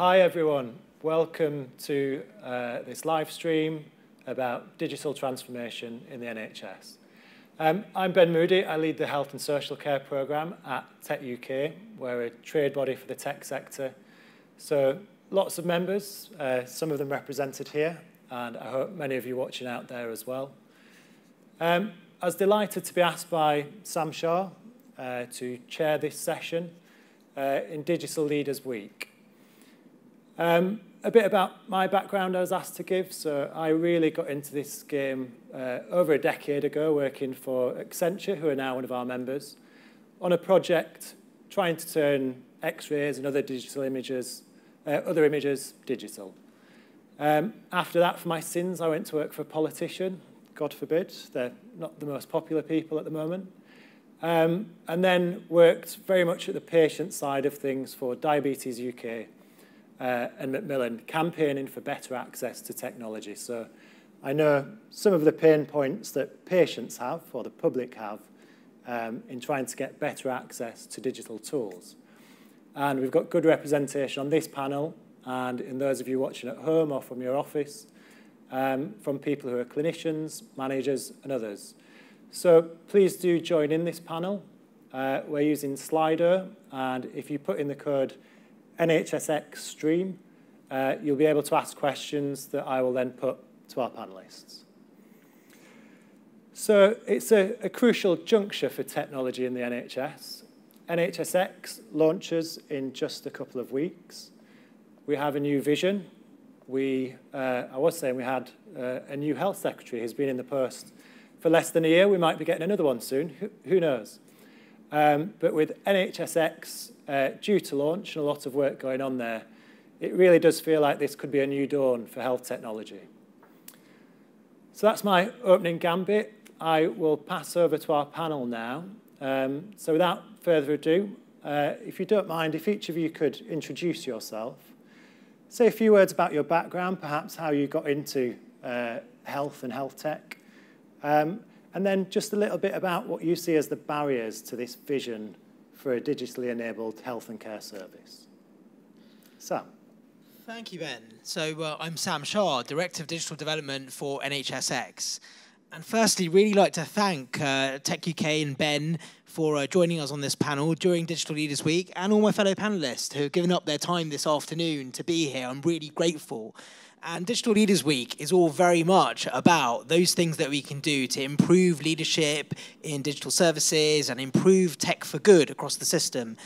Hi everyone, welcome to uh, this live stream about digital transformation in the NHS. Um, I'm Ben Moody, I lead the Health and Social Care Programme at Tech UK. We're a trade body for the tech sector. So lots of members, uh, some of them represented here, and I hope many of you watching out there as well. Um, I was delighted to be asked by Sam Shah uh, to chair this session uh, in Digital Leaders Week. Um, a bit about my background I was asked to give. So I really got into this game uh, over a decade ago working for Accenture, who are now one of our members, on a project trying to turn X-rays and other digital images, uh, other images digital. Um, after that, for my sins, I went to work for a politician. God forbid, they're not the most popular people at the moment. Um, and then worked very much at the patient side of things for Diabetes UK, uh, and Macmillan campaigning for better access to technology. So I know some of the pain points that patients have or the public have um, in trying to get better access to digital tools. And we've got good representation on this panel and in those of you watching at home or from your office um, from people who are clinicians, managers and others. So please do join in this panel. Uh, we're using Slido and if you put in the code NHSX stream, uh, you'll be able to ask questions that I will then put to our panelists. So it's a, a crucial juncture for technology in the NHS. NHSX launches in just a couple of weeks. We have a new vision. We, uh, I was saying we had uh, a new health secretary who's been in the post for less than a year. We might be getting another one soon. Who, who knows? Um, but with NHSX uh, due to launch and a lot of work going on there, it really does feel like this could be a new dawn for health technology. So that's my opening gambit. I will pass over to our panel now. Um, so without further ado, uh, if you don't mind, if each of you could introduce yourself, say a few words about your background, perhaps how you got into uh, health and health tech, um, and then just a little bit about what you see as the barriers to this vision for a digitally enabled health and care service. Sam. Thank you, Ben. So uh, I'm Sam Shah, Director of Digital Development for NHSX. And firstly, really like to thank uh, Tech UK and Ben for uh, joining us on this panel during Digital Leaders Week and all my fellow panelists who have given up their time this afternoon to be here. I'm really grateful. And Digital Leaders Week is all very much about those things that we can do to improve leadership in digital services and improve tech for good across the system.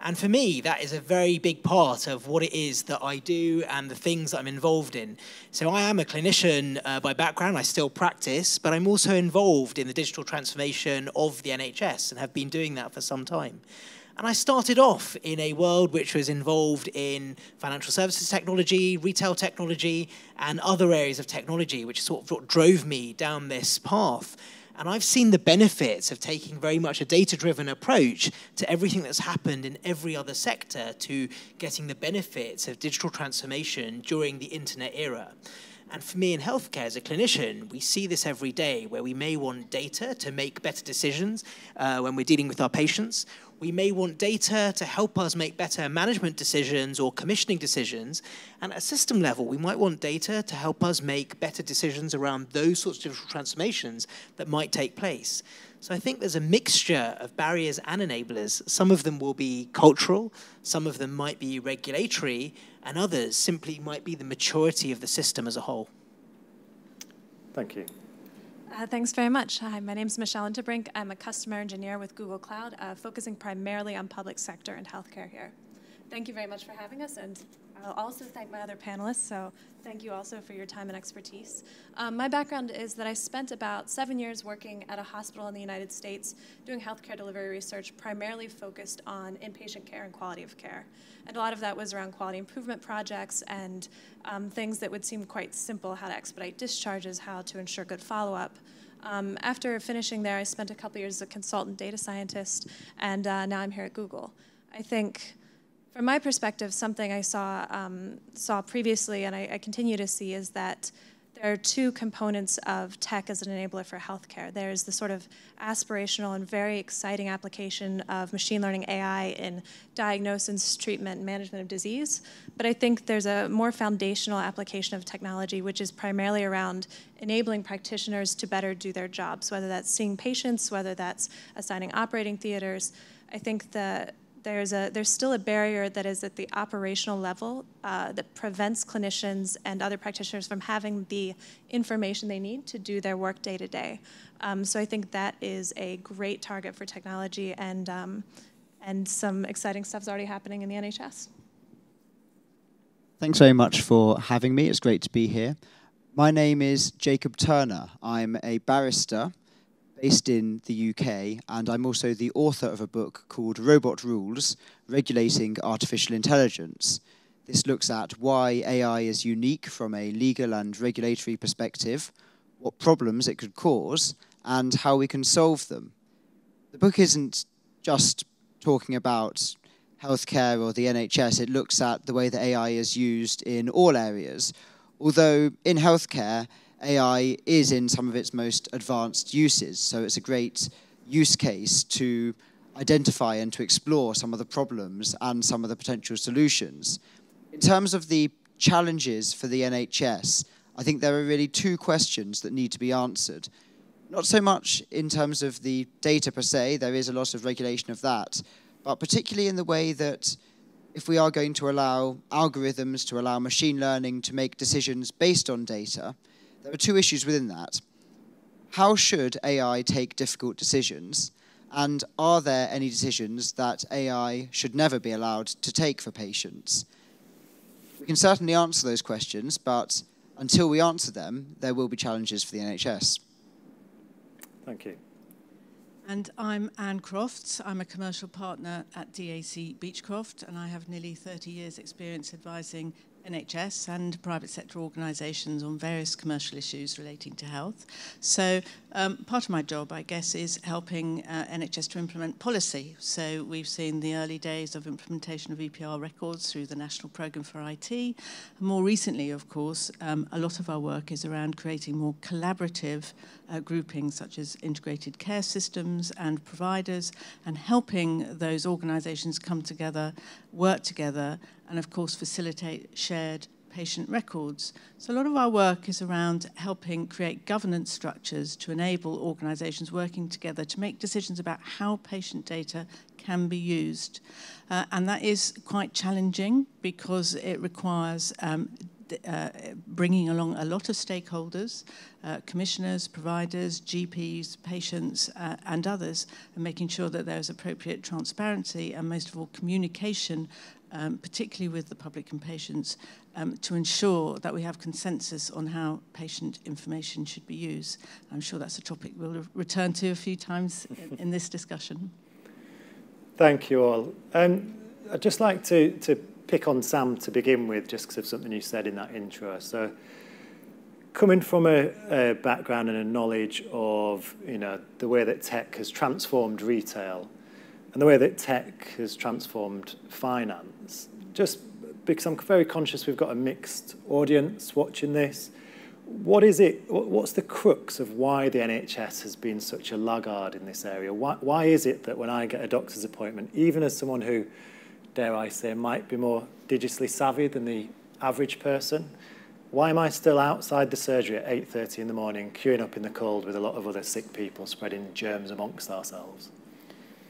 And for me, that is a very big part of what it is that I do and the things that I'm involved in. So I am a clinician uh, by background, I still practice, but I'm also involved in the digital transformation of the NHS and have been doing that for some time. And I started off in a world which was involved in financial services technology, retail technology, and other areas of technology, which sort of drove me down this path. And I've seen the benefits of taking very much a data driven approach to everything that's happened in every other sector to getting the benefits of digital transformation during the internet era. And for me in healthcare as a clinician, we see this every day where we may want data to make better decisions uh, when we're dealing with our patients. We may want data to help us make better management decisions or commissioning decisions. And at a system level, we might want data to help us make better decisions around those sorts of digital transformations that might take place. So I think there's a mixture of barriers and enablers. Some of them will be cultural, some of them might be regulatory, and others simply might be the maturity of the system as a whole. Thank you. Uh, thanks very much. Hi, my name is Michelle Unterbrink. I'm a customer engineer with Google Cloud, uh, focusing primarily on public sector and healthcare here. Thank you very much for having us, and I'll also thank my other panelists, so thank you also for your time and expertise. Um, my background is that I spent about seven years working at a hospital in the United States doing healthcare delivery research, primarily focused on inpatient care and quality of care. And a lot of that was around quality improvement projects and um, things that would seem quite simple, how to expedite discharges, how to ensure good follow-up. Um, after finishing there, I spent a couple years as a consultant data scientist, and uh, now I'm here at Google. I think, from my perspective, something I saw, um, saw previously and I, I, continue to see is that there are two components of tech as an enabler for healthcare. There's the sort of aspirational and very exciting application of machine learning AI in diagnosis, treatment, and management of disease. But I think there's a more foundational application of technology, which is primarily around enabling practitioners to better do their jobs, whether that's seeing patients, whether that's assigning operating theaters. I think the there's, a, there's still a barrier that is at the operational level uh, that prevents clinicians and other practitioners from having the information they need to do their work day to day. Um, so I think that is a great target for technology, and, um, and some exciting stuff is already happening in the NHS. Thanks very much for having me. It's great to be here. My name is Jacob Turner. I'm a barrister based in the UK, and I'm also the author of a book called Robot Rules Regulating Artificial Intelligence. This looks at why AI is unique from a legal and regulatory perspective, what problems it could cause, and how we can solve them. The book isn't just talking about healthcare or the NHS, it looks at the way that AI is used in all areas. Although in healthcare, AI is in some of its most advanced uses. So it's a great use case to identify and to explore some of the problems and some of the potential solutions. In terms of the challenges for the NHS, I think there are really two questions that need to be answered. Not so much in terms of the data per se, there is a lot of regulation of that, but particularly in the way that if we are going to allow algorithms, to allow machine learning to make decisions based on data, there are two issues within that. How should AI take difficult decisions? And are there any decisions that AI should never be allowed to take for patients? We can certainly answer those questions, but until we answer them, there will be challenges for the NHS. Thank you. And I'm Anne Crofts. I'm a commercial partner at DAC Beachcroft, and I have nearly 30 years' experience advising NHS and private sector organisations on various commercial issues relating to health. So um, part of my job, I guess, is helping uh, NHS to implement policy. So we've seen the early days of implementation of EPR records through the National Programme for IT. And more recently, of course, um, a lot of our work is around creating more collaborative uh, groupings such as integrated care systems and providers and helping those organisations come together, work together and of course facilitate shared patient records. So a lot of our work is around helping create governance structures to enable organisations working together to make decisions about how patient data can be used. Uh, and that is quite challenging because it requires um, uh, bringing along a lot of stakeholders, uh, commissioners, providers, GPs, patients, uh, and others, and making sure that there is appropriate transparency and most of all communication um, particularly with the public and patients, um, to ensure that we have consensus on how patient information should be used. I'm sure that's a topic we'll return to a few times in, in this discussion. Thank you all. Um, I'd just like to, to pick on Sam to begin with, just because of something you said in that intro. So, coming from a, a background and a knowledge of you know the way that tech has transformed retail, and the way that tech has transformed finance. Just because I'm very conscious we've got a mixed audience watching this. What is it, what's the crux of why the NHS has been such a laggard in this area? Why, why is it that when I get a doctor's appointment, even as someone who, dare I say, might be more digitally savvy than the average person, why am I still outside the surgery at 8.30 in the morning, queuing up in the cold with a lot of other sick people, spreading germs amongst ourselves?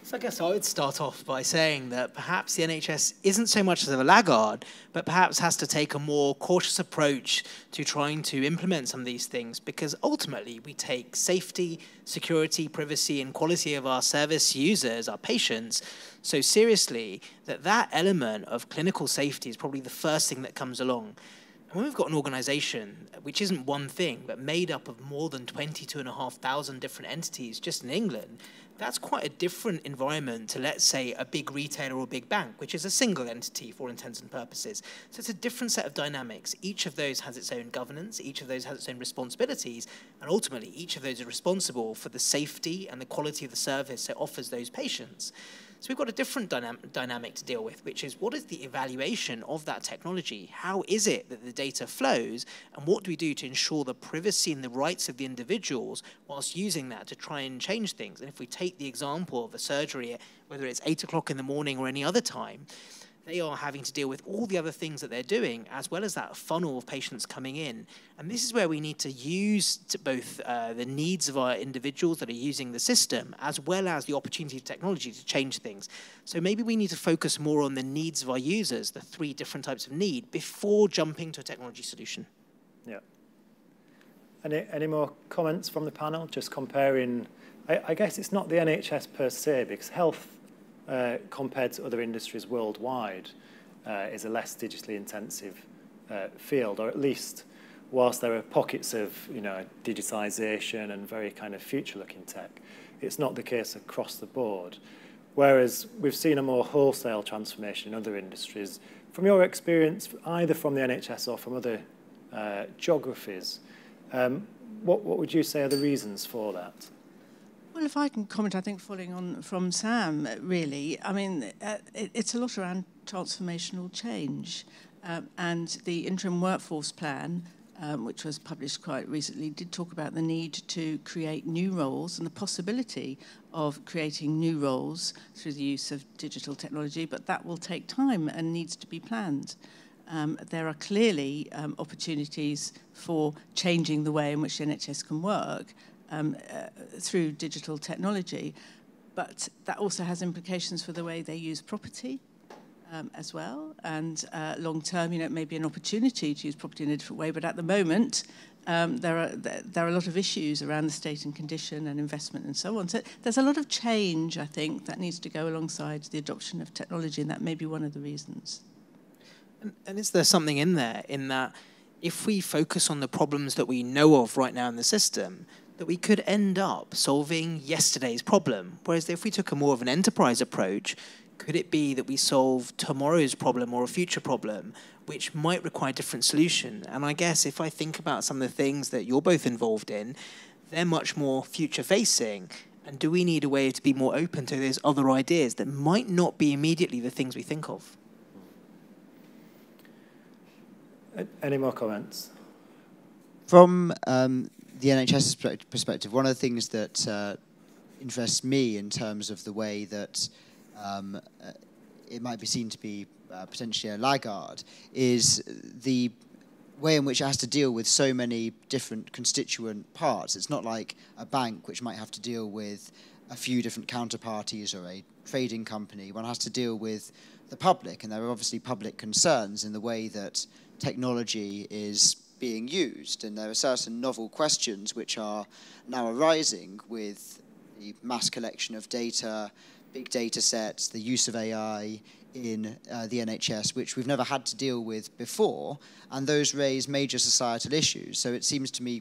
So I guess I would start off by saying that perhaps the NHS isn't so much of a laggard, but perhaps has to take a more cautious approach to trying to implement some of these things because ultimately we take safety, security, privacy, and quality of our service users, our patients, so seriously that that element of clinical safety is probably the first thing that comes along. And when we've got an organization which isn't one thing, but made up of more than 22,500 different entities just in England, that's quite a different environment to, let's say, a big retailer or a big bank, which is a single entity for intents and purposes. So it's a different set of dynamics. Each of those has its own governance, each of those has its own responsibilities, and ultimately, each of those is responsible for the safety and the quality of the service it offers those patients. So we've got a different dynam dynamic to deal with, which is what is the evaluation of that technology? How is it that the data flows? And what do we do to ensure the privacy and the rights of the individuals whilst using that to try and change things? And if we take the example of a surgery, whether it's 8 o'clock in the morning or any other time, they are having to deal with all the other things that they're doing, as well as that funnel of patients coming in. And this is where we need to use to both uh, the needs of our individuals that are using the system, as well as the opportunity of technology to change things. So maybe we need to focus more on the needs of our users, the three different types of need, before jumping to a technology solution. Yeah. Any, any more comments from the panel? Just comparing, I, I guess it's not the NHS per se, because health uh, compared to other industries worldwide, uh, is a less digitally intensive uh, field, or at least whilst there are pockets of you know digitization and very kind of future-looking tech, it's not the case across the board. Whereas we've seen a more wholesale transformation in other industries. From your experience, either from the NHS or from other uh, geographies, um, what, what would you say are the reasons for that? Well, if I can comment, I think following on from Sam, really, I mean, uh, it, it's a lot around transformational change. Um, and the interim workforce plan, um, which was published quite recently, did talk about the need to create new roles and the possibility of creating new roles through the use of digital technology, but that will take time and needs to be planned. Um, there are clearly um, opportunities for changing the way in which the NHS can work, um, uh, through digital technology. But that also has implications for the way they use property um, as well. And uh, long term, you know, it may be an opportunity to use property in a different way. But at the moment, um, there, are, there are a lot of issues around the state and condition and investment and so on. So there's a lot of change, I think, that needs to go alongside the adoption of technology, and that may be one of the reasons. And, and is there something in there in that if we focus on the problems that we know of right now in the system, that we could end up solving yesterday's problem. Whereas if we took a more of an enterprise approach, could it be that we solve tomorrow's problem or a future problem, which might require a different solution? And I guess if I think about some of the things that you're both involved in, they're much more future facing. And do we need a way to be more open to those other ideas that might not be immediately the things we think of? Any more comments? From um, the NHS perspective, one of the things that uh, interests me in terms of the way that um, uh, it might be seen to be uh, potentially a laggard is the way in which it has to deal with so many different constituent parts. It's not like a bank which might have to deal with a few different counterparties or a trading company. One has to deal with the public, and there are obviously public concerns in the way that technology is being used. And there are certain novel questions which are now arising with the mass collection of data, big data sets, the use of AI in uh, the NHS, which we've never had to deal with before, and those raise major societal issues. So it seems to me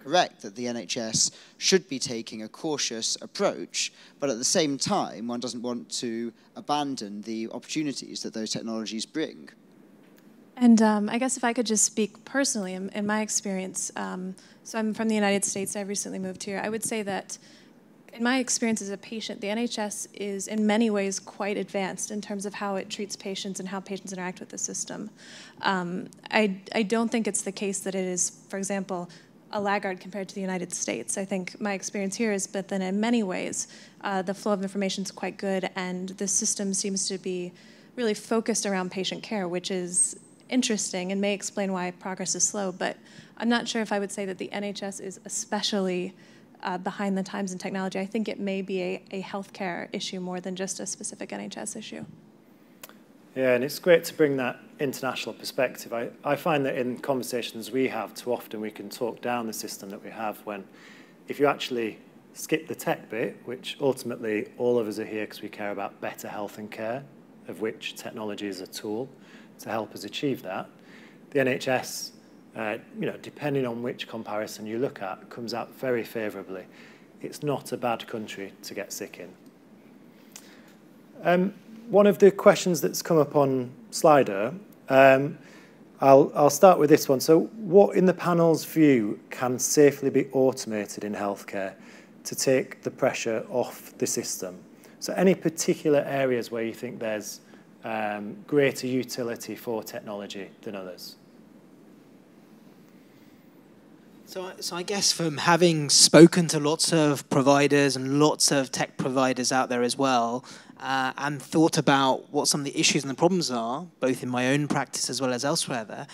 correct that the NHS should be taking a cautious approach, but at the same time, one doesn't want to abandon the opportunities that those technologies bring. And um, I guess if I could just speak personally, in, in my experience, um, so I'm from the United States, I've recently moved here, I would say that in my experience as a patient, the NHS is in many ways quite advanced in terms of how it treats patients and how patients interact with the system. Um, I, I don't think it's the case that it is, for example, a laggard compared to the United States. I think my experience here is, but then in many ways, uh, the flow of information is quite good, and the system seems to be really focused around patient care, which is interesting and may explain why progress is slow, but I'm not sure if I would say that the NHS is especially uh, behind the times in technology. I think it may be a, a healthcare issue more than just a specific NHS issue. Yeah, and it's great to bring that international perspective. I, I find that in conversations we have, too often we can talk down the system that we have when if you actually skip the tech bit, which ultimately all of us are here because we care about better health and care, of which technology is a tool, to help us achieve that. The NHS, uh, you know, depending on which comparison you look at, comes out very favourably. It's not a bad country to get sick in. Um, one of the questions that's come up on Slido, um, I'll, I'll start with this one. So what, in the panel's view, can safely be automated in healthcare to take the pressure off the system? So any particular areas where you think there's um, greater utility for technology than others? So, so I guess from having spoken to lots of providers and lots of tech providers out there as well, uh, and thought about what some of the issues and the problems are, both in my own practice as well as elsewhere there,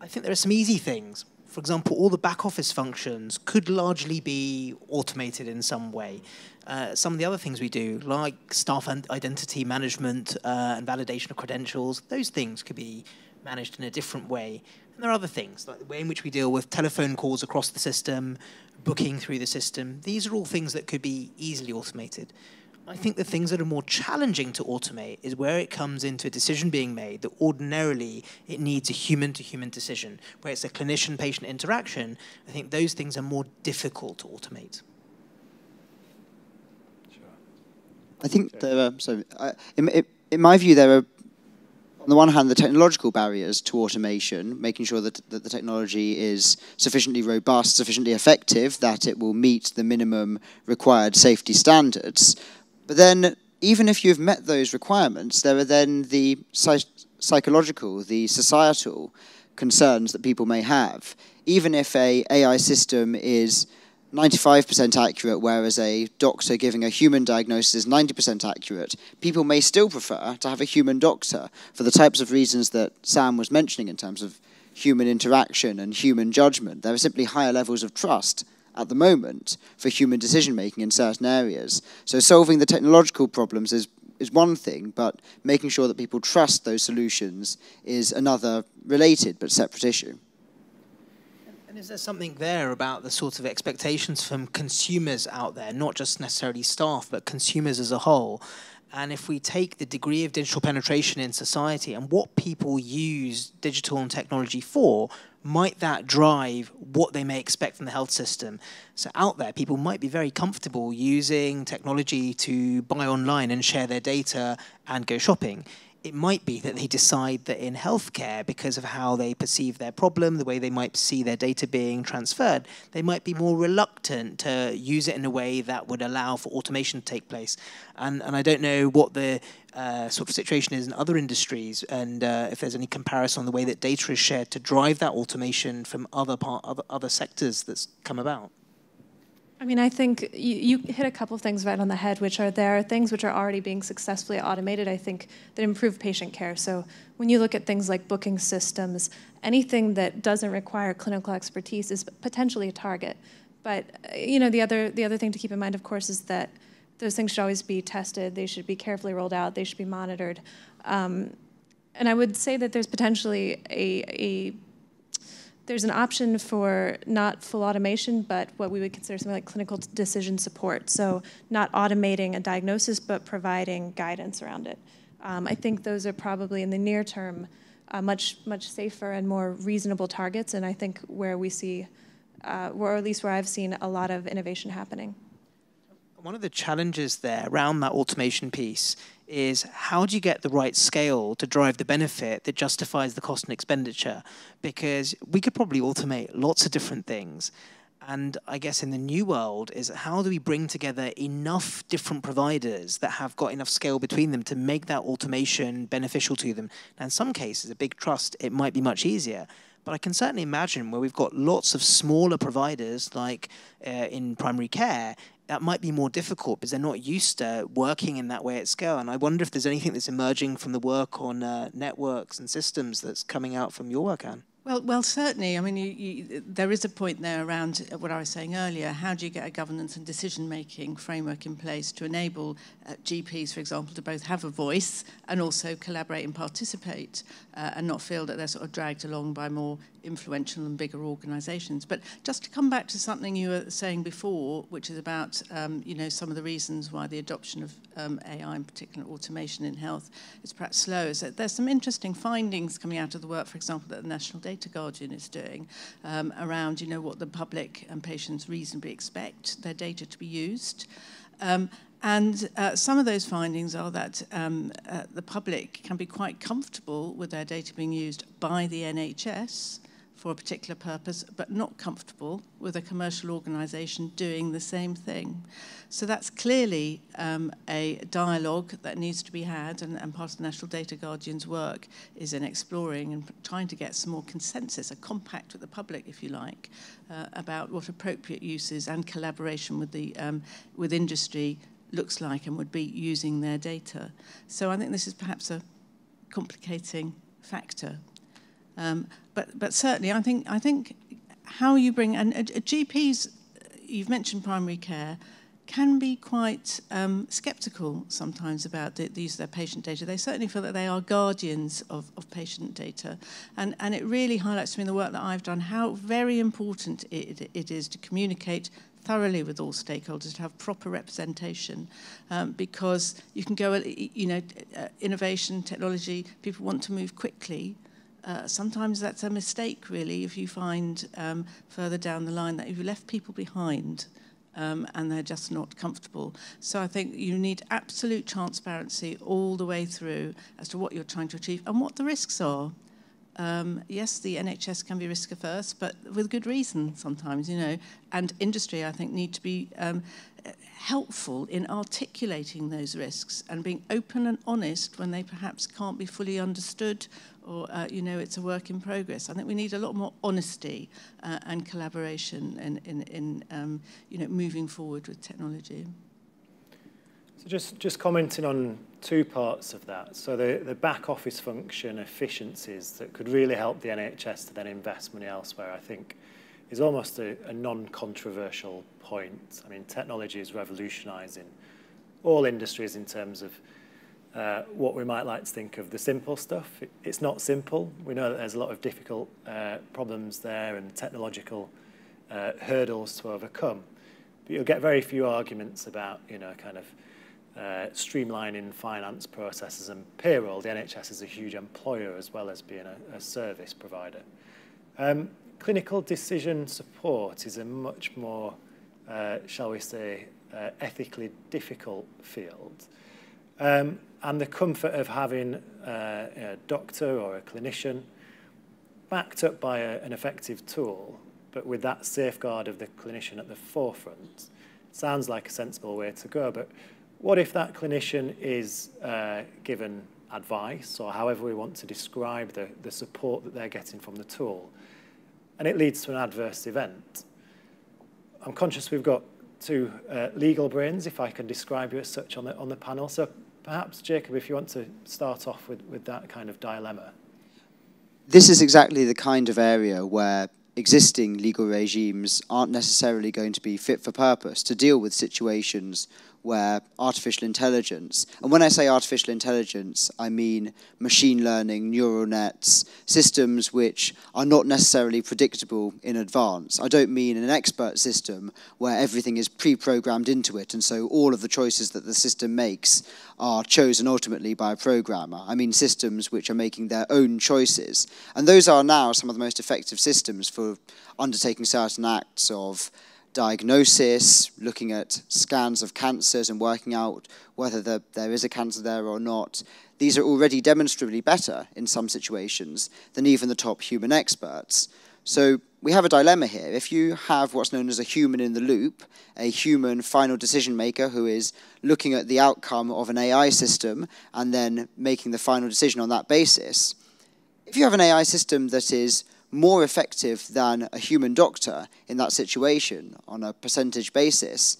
I think there are some easy things. For example, all the back office functions could largely be automated in some way. Uh, some of the other things we do, like staff identity management uh, and validation of credentials, those things could be managed in a different way. And there are other things, like the way in which we deal with telephone calls across the system, booking through the system. These are all things that could be easily automated. I think the things that are more challenging to automate is where it comes into a decision being made that ordinarily it needs a human to human decision, where it's a clinician patient interaction. I think those things are more difficult to automate. Sure. I think there are, so in, in my view, there are on the one hand, the technological barriers to automation, making sure that, that the technology is sufficiently robust, sufficiently effective, that it will meet the minimum required safety standards. But then, even if you've met those requirements, there are then the psychological, the societal concerns that people may have. Even if a AI system is 95% accurate, whereas a doctor giving a human diagnosis is 90% accurate, people may still prefer to have a human doctor for the types of reasons that Sam was mentioning in terms of human interaction and human judgment. There are simply higher levels of trust at the moment for human decision making in certain areas. So solving the technological problems is is one thing, but making sure that people trust those solutions is another related but separate issue. And is there something there about the sort of expectations from consumers out there, not just necessarily staff, but consumers as a whole? And if we take the degree of digital penetration in society and what people use digital and technology for, might that drive what they may expect from the health system? So out there, people might be very comfortable using technology to buy online and share their data and go shopping it might be that they decide that in healthcare, because of how they perceive their problem, the way they might see their data being transferred, they might be more reluctant to use it in a way that would allow for automation to take place. And, and I don't know what the uh, sort of situation is in other industries, and uh, if there's any comparison on the way that data is shared to drive that automation from other part, other, other sectors that's come about. I mean, I think you, you, hit a couple of things right on the head, which are there are things which are already being successfully automated, I think, that improve patient care. So when you look at things like booking systems, anything that doesn't require clinical expertise is potentially a target. But you know, the other the other thing to keep in mind, of course, is that those things should always be tested. They should be carefully rolled out. They should be monitored. Um, and I would say that there's potentially a, a there's an option for not full automation, but what we would consider something like clinical decision support. So not automating a diagnosis, but providing guidance around it. Um, I think those are probably in the near term uh, much much safer and more reasonable targets, and I think where we see, uh, or at least where I've seen a lot of innovation happening. One of the challenges there around that automation piece is how do you get the right scale to drive the benefit that justifies the cost and expenditure? Because we could probably automate lots of different things. And I guess in the new world is how do we bring together enough different providers that have got enough scale between them to make that automation beneficial to them? Now, in some cases, a big trust, it might be much easier. But I can certainly imagine where we've got lots of smaller providers, like uh, in primary care, that might be more difficult because they're not used to working in that way at scale. And I wonder if there's anything that's emerging from the work on uh, networks and systems that's coming out from your work, Anne. Well, well, certainly. I mean, you, you, there is a point there around what I was saying earlier. How do you get a governance and decision-making framework in place to enable uh, GPs, for example, to both have a voice and also collaborate and participate, uh, and not feel that they're sort of dragged along by more influential and bigger organisations. But just to come back to something you were saying before, which is about um, you know some of the reasons why the adoption of um, AI, in particular automation in health, is perhaps slow. Is that there's some interesting findings coming out of the work, for example, that the National Data Data Guardian is doing um, around, you know, what the public and patients reasonably expect their data to be used. Um, and uh, some of those findings are that um, uh, the public can be quite comfortable with their data being used by the NHS, for a particular purpose, but not comfortable with a commercial organisation doing the same thing. So that's clearly um, a dialogue that needs to be had, and, and part of the National Data Guardian's work is in exploring and trying to get some more consensus, a compact with the public, if you like, uh, about what appropriate uses and collaboration with the um, with industry looks like and would be using their data. So I think this is perhaps a complicating factor. Um, but, but certainly, I think, I think how you bring, and GPs, you've mentioned primary care, can be quite um, skeptical sometimes about the, the, use of their patient data. They certainly feel that they are guardians of, of patient data. And, and it really highlights to me the work that I've done how very important it, it is to communicate thoroughly with all stakeholders to have proper representation um, because you can go, you know, innovation, technology, people want to move quickly. Uh, sometimes that's a mistake, really, if you find um, further down the line that you've left people behind um, and they're just not comfortable. So I think you need absolute transparency all the way through as to what you're trying to achieve and what the risks are. Um, yes, the NHS can be risk averse, but with good reason sometimes, you know. And industry, I think, need to be um, helpful in articulating those risks and being open and honest when they perhaps can't be fully understood or, uh, you know, it's a work in progress. I think we need a lot more honesty uh, and collaboration in, in, in um, you know, moving forward with technology. So just, just commenting on two parts of that. So the, the back office function efficiencies that could really help the NHS to then invest money elsewhere, I think, is almost a, a non-controversial point. I mean, technology is revolutionising all industries in terms of uh, what we might like to think of the simple stuff. It, it's not simple. We know that there's a lot of difficult uh, problems there and technological uh, hurdles to overcome. But you'll get very few arguments about, you know, kind of uh, streamlining finance processes and payroll. The NHS is a huge employer as well as being a, a service provider. Um, clinical decision support is a much more, uh, shall we say, uh, ethically difficult field. Um, and the comfort of having uh, a doctor or a clinician backed up by a, an effective tool, but with that safeguard of the clinician at the forefront, sounds like a sensible way to go. But what if that clinician is uh, given advice or however we want to describe the, the support that they're getting from the tool, and it leads to an adverse event? I'm conscious we've got two uh, legal brains, if I can describe you as such on the, on the panel. So perhaps, Jacob, if you want to start off with, with that kind of dilemma. This is exactly the kind of area where existing legal regimes aren't necessarily going to be fit for purpose to deal with situations where artificial intelligence, and when I say artificial intelligence, I mean machine learning, neural nets, systems which are not necessarily predictable in advance. I don't mean an expert system where everything is pre-programmed into it, and so all of the choices that the system makes are chosen ultimately by a programmer. I mean systems which are making their own choices. And those are now some of the most effective systems for undertaking certain acts of diagnosis, looking at scans of cancers and working out whether the, there is a cancer there or not. These are already demonstrably better in some situations than even the top human experts. So we have a dilemma here. If you have what's known as a human in the loop, a human final decision maker who is looking at the outcome of an AI system and then making the final decision on that basis, if you have an AI system that is more effective than a human doctor in that situation on a percentage basis,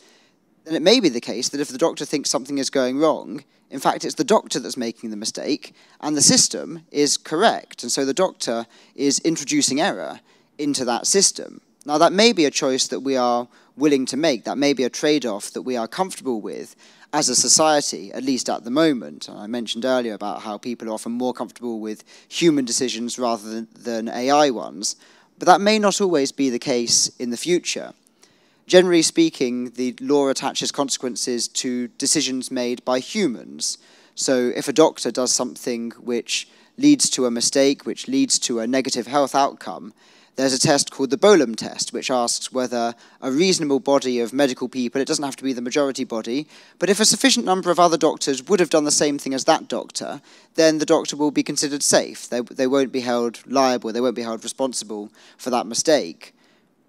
then it may be the case that if the doctor thinks something is going wrong, in fact, it's the doctor that's making the mistake, and the system is correct. And so the doctor is introducing error into that system. Now, that may be a choice that we are willing to make. That may be a trade off that we are comfortable with as a society, at least at the moment. I mentioned earlier about how people are often more comfortable with human decisions rather than, than AI ones, but that may not always be the case in the future. Generally speaking, the law attaches consequences to decisions made by humans. So if a doctor does something which leads to a mistake, which leads to a negative health outcome, there's a test called the Bolam test, which asks whether a reasonable body of medical people, it doesn't have to be the majority body, but if a sufficient number of other doctors would have done the same thing as that doctor, then the doctor will be considered safe. They, they won't be held liable, they won't be held responsible for that mistake.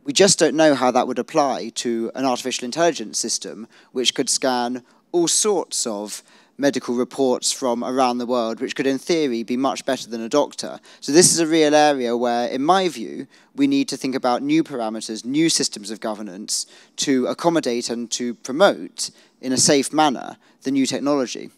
We just don't know how that would apply to an artificial intelligence system, which could scan all sorts of medical reports from around the world, which could, in theory, be much better than a doctor. So this is a real area where, in my view, we need to think about new parameters, new systems of governance to accommodate and to promote, in a safe manner, the new technology.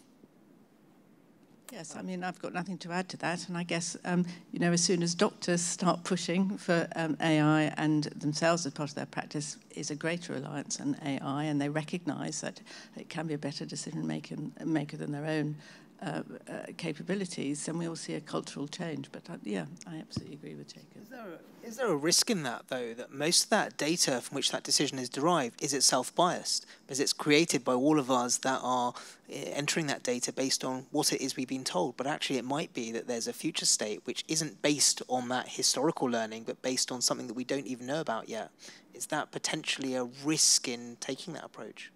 Yes, I mean, I've got nothing to add to that. And I guess, um, you know, as soon as doctors start pushing for um, AI and themselves as part of their practice is a greater reliance on AI, and they recognize that it can be a better decision maker than their own uh, uh, capabilities, then we will see a cultural change. But uh, yeah, I absolutely agree with Jacob. Is there, a, is there a risk in that, though, that most of that data from which that decision is derived is itself biased? Because it's created by all of us that are eh, entering that data based on what it is we've been told. But actually, it might be that there's a future state which isn't based on that historical learning, but based on something that we don't even know about yet. Is that potentially a risk in taking that approach?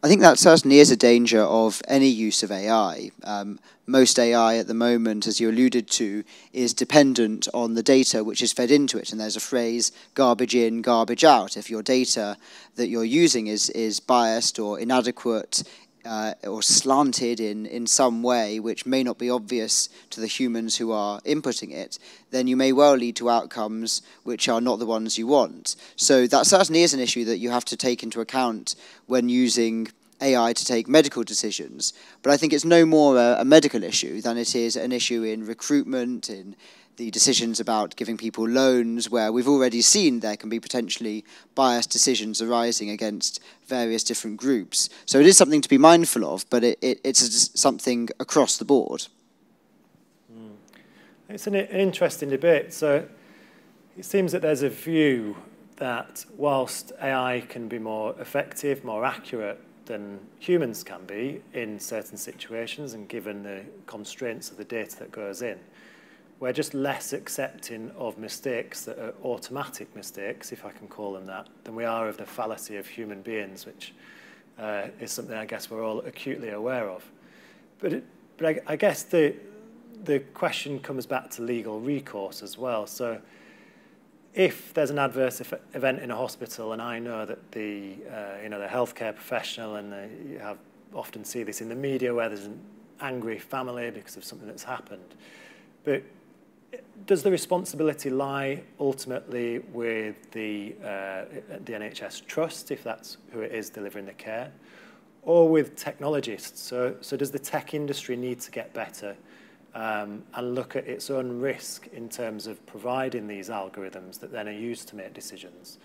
I think that certainly is a danger of any use of AI. Um, most AI at the moment, as you alluded to, is dependent on the data which is fed into it. And there's a phrase, garbage in, garbage out. If your data that you're using is, is biased or inadequate uh, or slanted in, in some way which may not be obvious to the humans who are inputting it, then you may well lead to outcomes which are not the ones you want. So that certainly is an issue that you have to take into account when using AI to take medical decisions. But I think it's no more a, a medical issue than it is an issue in recruitment, in the decisions about giving people loans, where we've already seen there can be potentially biased decisions arising against various different groups. So it is something to be mindful of, but it, it, it's something across the board. Mm. It's an, an interesting debate. So it seems that there's a view that whilst AI can be more effective, more accurate than humans can be in certain situations and given the constraints of the data that goes in, we're just less accepting of mistakes that are automatic mistakes, if I can call them that, than we are of the fallacy of human beings, which uh, is something I guess we're all acutely aware of. But, it, but I, I guess the, the question comes back to legal recourse as well. So if there's an adverse event in a hospital and I know that the, uh, you know, the healthcare professional, and the, you have often see this in the media where there's an angry family because of something that's happened, but does the responsibility lie ultimately with the, uh, the NHS Trust, if that's who it is delivering the care, or with technologists? So, so does the tech industry need to get better um, and look at its own risk in terms of providing these algorithms that then are used to make decisions?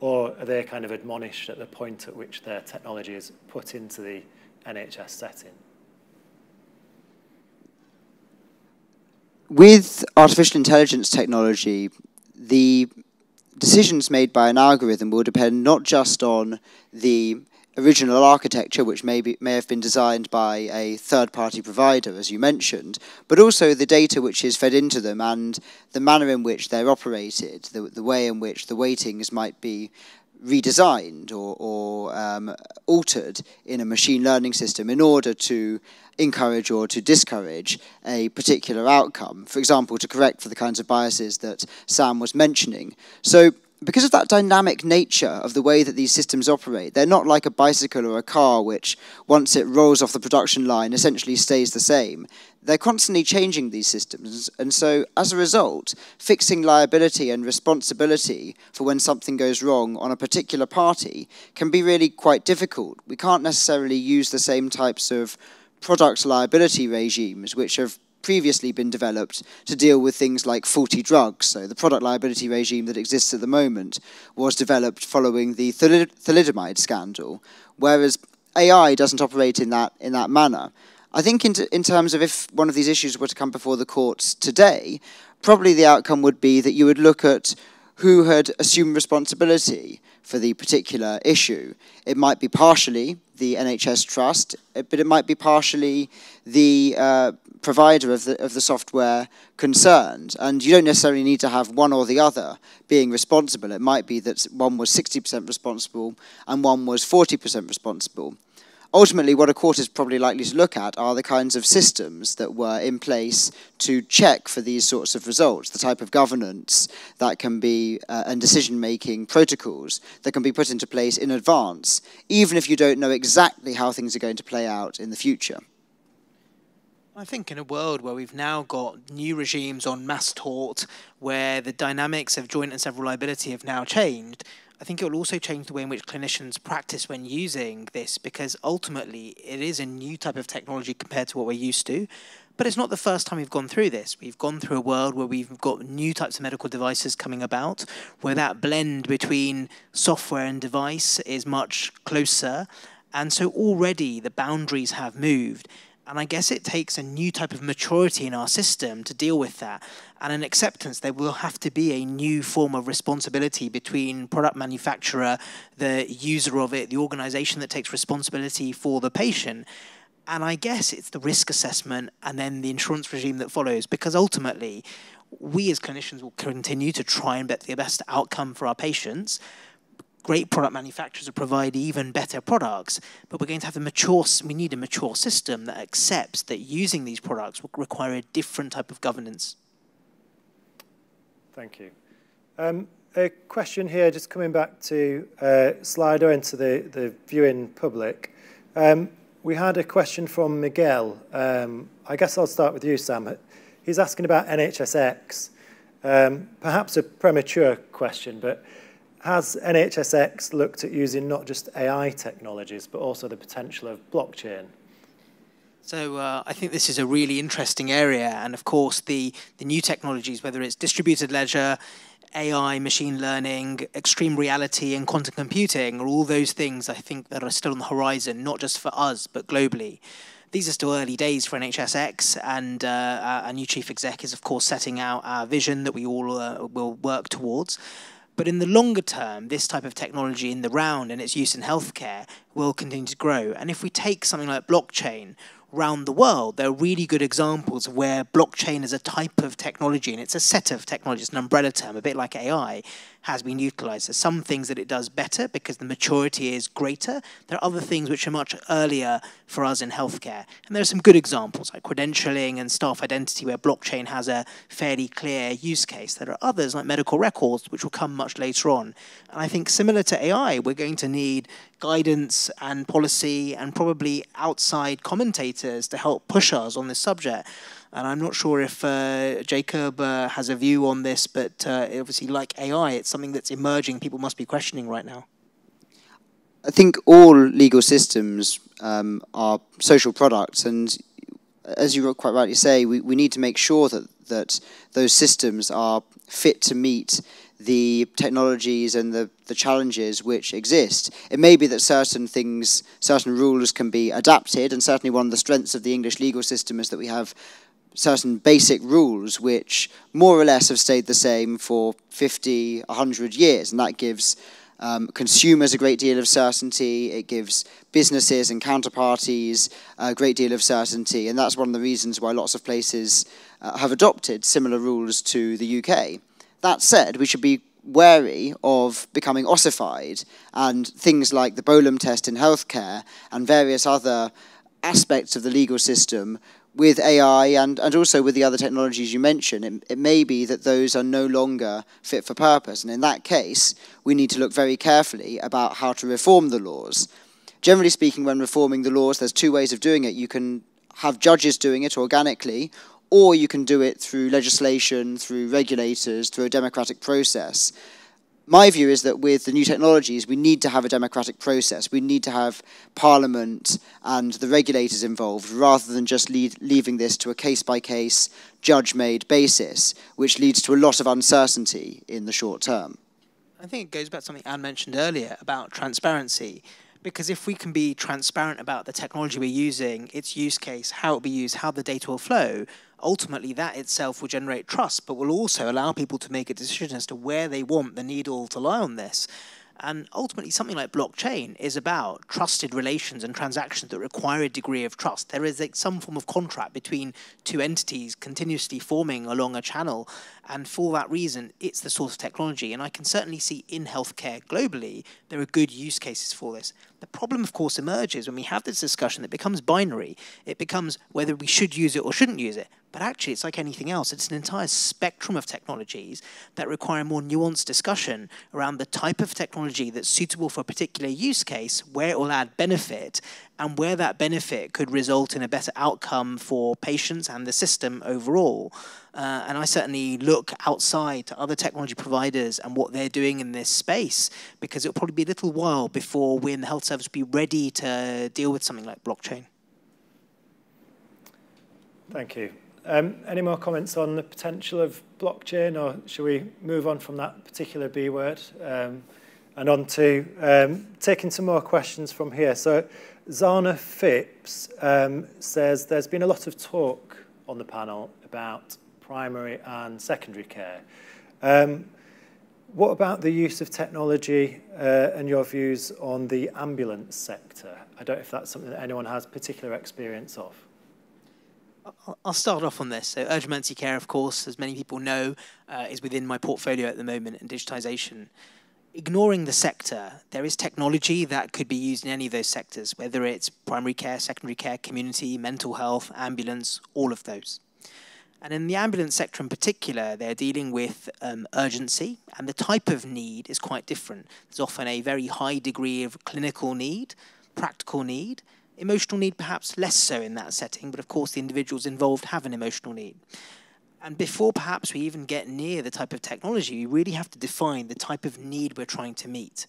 Or are they kind of admonished at the point at which their technology is put into the NHS setting? With artificial intelligence technology, the decisions made by an algorithm will depend not just on the original architecture, which may, be, may have been designed by a third-party provider, as you mentioned, but also the data which is fed into them and the manner in which they're operated, the, the way in which the weightings might be redesigned or, or um, altered in a machine learning system in order to encourage or to discourage a particular outcome. For example, to correct for the kinds of biases that Sam was mentioning. So because of that dynamic nature of the way that these systems operate, they're not like a bicycle or a car, which once it rolls off the production line essentially stays the same. They're constantly changing these systems, and so as a result, fixing liability and responsibility for when something goes wrong on a particular party can be really quite difficult. We can't necessarily use the same types of product liability regimes, which have previously been developed to deal with things like faulty drugs. So the product liability regime that exists at the moment was developed following the thalidomide scandal, whereas AI doesn't operate in that in that manner. I think in, in terms of if one of these issues were to come before the courts today, probably the outcome would be that you would look at who had assumed responsibility for the particular issue. It might be partially the NHS Trust, but it might be partially the uh, provider of the, of the software concerned. And you don't necessarily need to have one or the other being responsible. It might be that one was 60% responsible and one was 40% responsible ultimately what a court is probably likely to look at are the kinds of systems that were in place to check for these sorts of results, the type of governance that can be, uh, and decision-making protocols that can be put into place in advance, even if you don't know exactly how things are going to play out in the future. I think in a world where we've now got new regimes on mass tort, where the dynamics of joint and several liability have now changed, I think it will also change the way in which clinicians practice when using this because ultimately it is a new type of technology compared to what we're used to. But it's not the first time we've gone through this. We've gone through a world where we've got new types of medical devices coming about, where that blend between software and device is much closer. And so already the boundaries have moved. And I guess it takes a new type of maturity in our system to deal with that. And an acceptance there will have to be a new form of responsibility between product manufacturer, the user of it, the organization that takes responsibility for the patient. And I guess it's the risk assessment and then the insurance regime that follows, because ultimately, we as clinicians will continue to try and get the best outcome for our patients great product manufacturers will provide even better products, but we're going to have a mature, we need a mature system that accepts that using these products will require a different type of governance. Thank you. Um, a question here, just coming back to uh, Slido and to the, the viewing public. Um, we had a question from Miguel. Um, I guess I'll start with you, Sam. He's asking about NHSX. Um, perhaps a premature question, but has NHSX looked at using not just AI technologies, but also the potential of blockchain? So uh, I think this is a really interesting area, and of course the the new technologies, whether it's distributed ledger, AI, machine learning, extreme reality, and quantum computing, are all those things I think that are still on the horizon, not just for us but globally. These are still early days for NHSX, and uh, our new chief exec is of course setting out our vision that we all uh, will work towards. But in the longer term, this type of technology in the round and its use in healthcare will continue to grow. And if we take something like blockchain, around the world, there are really good examples where blockchain is a type of technology, and it's a set of technologies, an umbrella term, a bit like AI, has been utilized. There's some things that it does better because the maturity is greater. There are other things which are much earlier for us in healthcare. And there are some good examples like credentialing and staff identity where blockchain has a fairly clear use case. There are others like medical records which will come much later on. And I think similar to AI, we're going to need guidance and policy and probably outside commentators to help push us on this subject. And I'm not sure if uh, Jacob uh, has a view on this, but uh, obviously, like AI, it's something that's emerging. People must be questioning right now. I think all legal systems um, are social products, and as you quite rightly say, we, we need to make sure that, that those systems are fit to meet the technologies and the, the challenges which exist. It may be that certain things, certain rules can be adapted, and certainly one of the strengths of the English legal system is that we have certain basic rules which more or less have stayed the same for 50, 100 years, and that gives um, consumers a great deal of certainty, it gives businesses and counterparties a great deal of certainty, and that's one of the reasons why lots of places uh, have adopted similar rules to the UK. That said, we should be wary of becoming ossified, and things like the Bolam test in healthcare and various other aspects of the legal system with AI and, and also with the other technologies you mentioned, it, it, may be that those are no longer fit for purpose. And in that case, we need to look very carefully about how to reform the laws. Generally speaking, when reforming the laws, there's two ways of doing it. You can have judges doing it organically, or you can do it through legislation, through regulators, through a democratic process my view is that with the new technologies, we need to have a democratic process. We need to have Parliament and the regulators involved rather than just lead, leaving this to a case by case, judge made basis, which leads to a lot of uncertainty in the short term. I think it goes back to something Anne mentioned earlier about transparency. Because if we can be transparent about the technology we're using, its use case, how it will be used, how the data will flow, ultimately that itself will generate trust, but will also allow people to make a decision as to where they want the needle to lie on this. And ultimately, something like blockchain is about trusted relations and transactions that require a degree of trust. There is like some form of contract between two entities continuously forming along a channel. And for that reason, it's the source of technology. And I can certainly see in healthcare globally, there are good use cases for this. The problem, of course, emerges when we have this discussion that becomes binary. It becomes whether we should use it or shouldn't use it. But actually, it's like anything else. It's an entire spectrum of technologies that require more nuanced discussion around the type of technology that's suitable for a particular use case, where it will add benefit, and where that benefit could result in a better outcome for patients and the system overall. Uh, and I certainly look outside to other technology providers and what they're doing in this space, because it'll probably be a little while before we in the health service be ready to deal with something like blockchain. Thank you. Um, any more comments on the potential of blockchain, or shall we move on from that particular B word um, and on to um, taking some more questions from here? So, Zana Phipps um, says there's been a lot of talk on the panel about primary and secondary care. Um, what about the use of technology uh, and your views on the ambulance sector? I don't know if that's something that anyone has particular experience of. I'll start off on this. So, emergency care, of course, as many people know, uh, is within my portfolio at the moment, and digitization. Ignoring the sector, there is technology that could be used in any of those sectors, whether it's primary care, secondary care, community, mental health, ambulance, all of those. And in the ambulance sector in particular, they're dealing with um, urgency, and the type of need is quite different. There's often a very high degree of clinical need, practical need, Emotional need, perhaps less so in that setting, but of course the individuals involved have an emotional need. And before perhaps we even get near the type of technology, we really have to define the type of need we're trying to meet.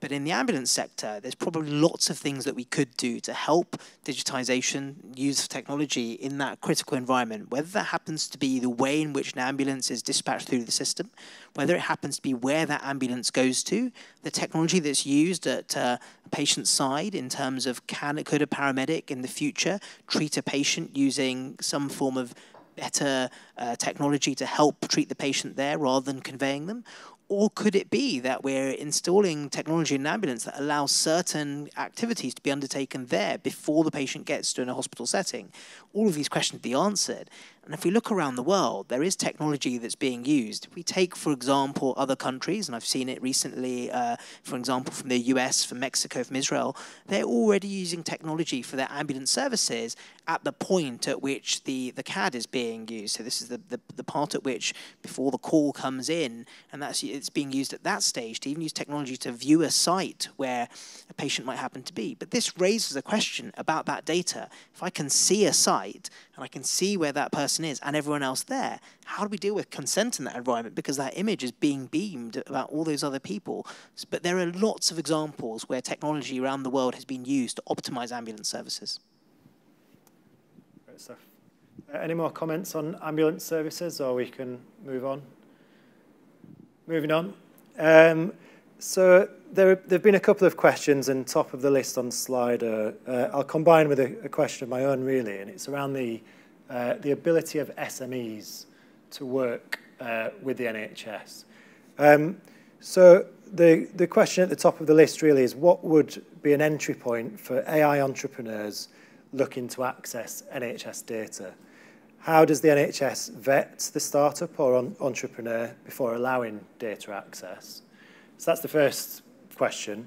But in the ambulance sector, there's probably lots of things that we could do to help digitization, use of technology in that critical environment, whether that happens to be the way in which an ambulance is dispatched through the system, whether it happens to be where that ambulance goes to, the technology that's used at uh, a patient's side in terms of can could a paramedic in the future treat a patient using some form of better uh, technology to help treat the patient there rather than conveying them? Or could it be that we're installing technology in an ambulance that allows certain activities to be undertaken there before the patient gets to in a hospital setting? All of these questions to be answered. And if we look around the world, there is technology that's being used. If we take, for example, other countries, and I've seen it recently, uh, for example, from the US, from Mexico, from Israel, they're already using technology for their ambulance services at the point at which the, the CAD is being used. So this is the, the, the part at which, before the call comes in, and that's it's being used at that stage to even use technology to view a site where a patient might happen to be. But this raises a question about that data. If I can see a site and I can see where that person is and everyone else there. How do we deal with consent in that environment? Because that image is being beamed about all those other people. But there are lots of examples where technology around the world has been used to optimize ambulance services. Great stuff. Uh, any more comments on ambulance services, or we can move on? Moving on. Um, so there, there have been a couple of questions and top of the list on Slido. Uh, I'll combine with a, a question of my own, really, and it's around the, uh, the ability of SMEs to work uh, with the NHS. Um, so the, the question at the top of the list really is what would be an entry point for AI entrepreneurs looking to access NHS data? How does the NHS vet the startup or on, entrepreneur before allowing data access? So that's the first question.